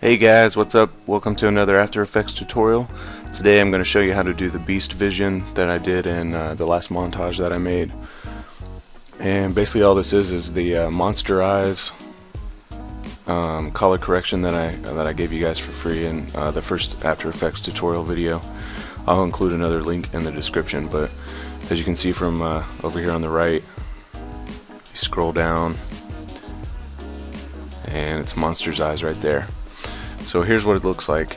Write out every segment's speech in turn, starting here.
Hey guys, what's up? Welcome to another After Effects tutorial. Today I'm going to show you how to do the beast vision that I did in uh, the last montage that I made. And basically all this is is the uh, monster eyes um, color correction that I that I gave you guys for free in uh, the first After Effects tutorial video. I'll include another link in the description, but as you can see from uh, over here on the right, you scroll down and it's monster's eyes right there. So here's what it looks like.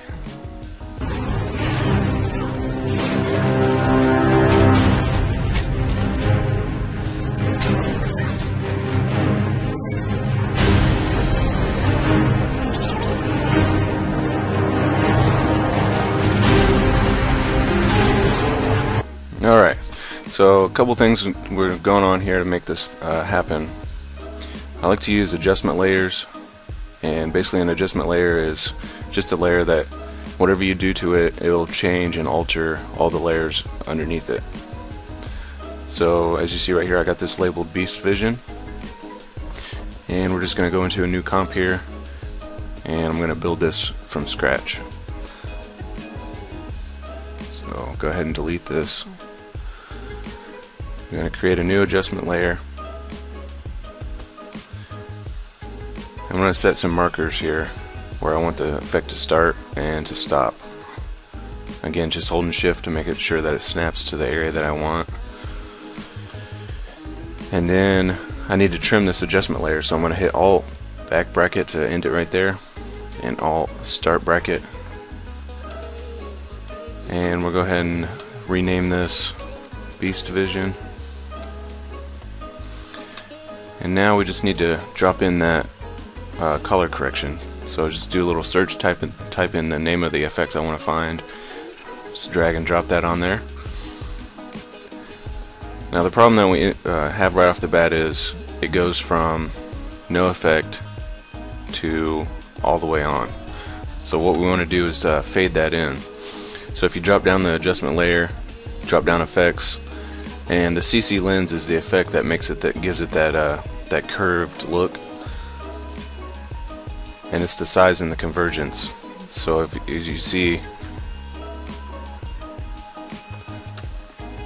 Alright, so a couple things we're going on here to make this uh, happen. I like to use adjustment layers and basically an adjustment layer is just a layer that whatever you do to it it will change and alter all the layers underneath it. So as you see right here I got this labeled beast vision. And we're just gonna go into a new comp here and I'm gonna build this from scratch. So go ahead and delete this. I'm gonna create a new adjustment layer I'm going to set some markers here where I want the effect to start and to stop. Again, just holding shift to make it sure that it snaps to the area that I want. And then I need to trim this adjustment layer, so I'm going to hit Alt back bracket to end it right there, and Alt start bracket. And we'll go ahead and rename this Beast Vision. And now we just need to drop in that uh, color correction. So just do a little search, type in, type in the name of the effect I want to find, just drag and drop that on there. Now the problem that we uh, have right off the bat is it goes from no effect to all the way on. So what we want to do is uh, fade that in. So if you drop down the adjustment layer, drop down effects, and the CC lens is the effect that makes it that gives it that uh, that curved look and it's the size and the convergence. So if as you see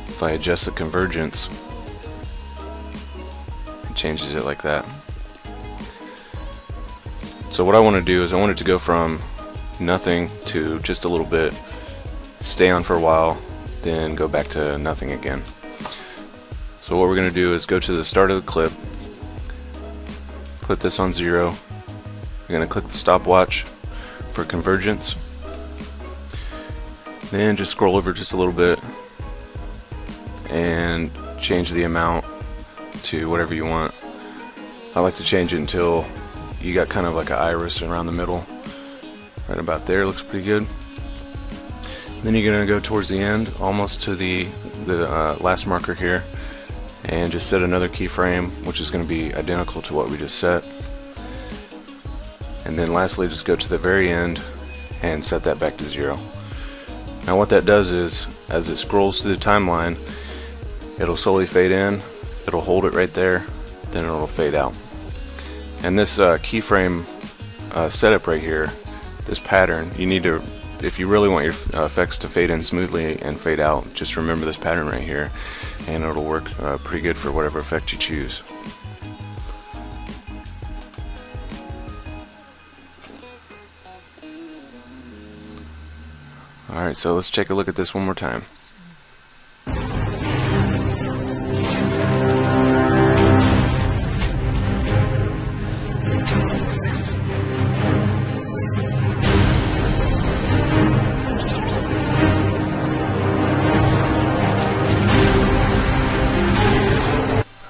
if I adjust the convergence it changes it like that. So what I want to do is I want it to go from nothing to just a little bit stay on for a while then go back to nothing again. So what we're going to do is go to the start of the clip put this on zero you're going to click the stopwatch for convergence. Then just scroll over just a little bit and change the amount to whatever you want. I like to change it until you got kind of like an iris around the middle. Right about there looks pretty good. Then you're going to go towards the end, almost to the, the uh, last marker here, and just set another keyframe, which is going to be identical to what we just set and then lastly just go to the very end and set that back to zero. Now what that does is as it scrolls through the timeline it'll slowly fade in it'll hold it right there then it'll fade out. And this uh, keyframe uh, setup right here this pattern you need to if you really want your uh, effects to fade in smoothly and fade out just remember this pattern right here and it'll work uh, pretty good for whatever effect you choose Alright, so let's take a look at this one more time.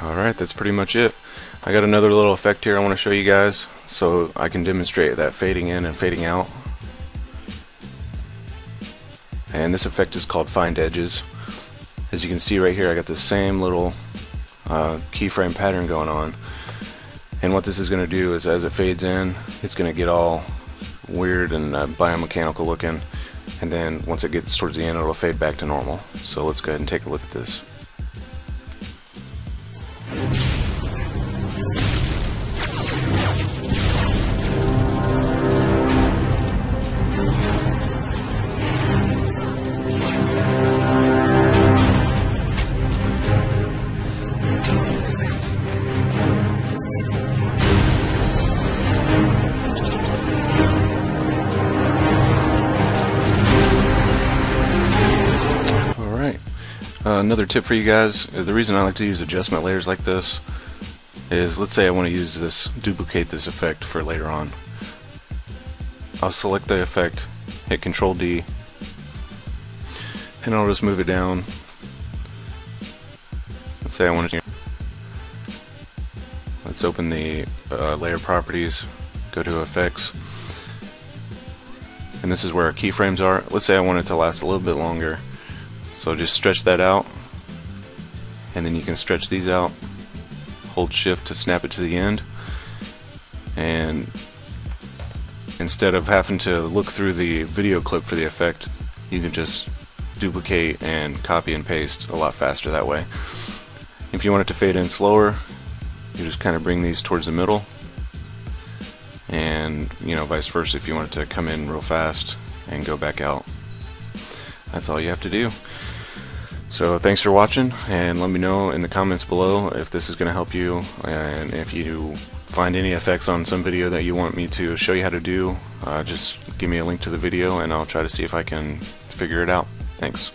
Alright, that's pretty much it. I got another little effect here I want to show you guys so I can demonstrate that fading in and fading out and this effect is called find edges. As you can see right here I got the same little uh, keyframe pattern going on. And what this is going to do is as it fades in it's going to get all weird and uh, biomechanical looking. And then once it gets towards the end it'll fade back to normal. So let's go ahead and take a look at this Uh, another tip for you guys, uh, the reason I like to use adjustment layers like this is let's say I want to use this, duplicate this effect for later on. I'll select the effect, hit Control D, and I'll just move it down. Let's say I want to. Let's open the uh, layer properties, go to effects, and this is where our keyframes are. Let's say I want it to last a little bit longer. So just stretch that out. And then you can stretch these out. Hold shift to snap it to the end. And instead of having to look through the video clip for the effect you can just duplicate and copy and paste a lot faster that way. If you want it to fade in slower you just kind of bring these towards the middle. And you know vice versa if you want it to come in real fast and go back out. That's all you have to do so thanks for watching and let me know in the comments below if this is going to help you and if you find any effects on some video that you want me to show you how to do uh, just give me a link to the video and I'll try to see if I can figure it out. Thanks.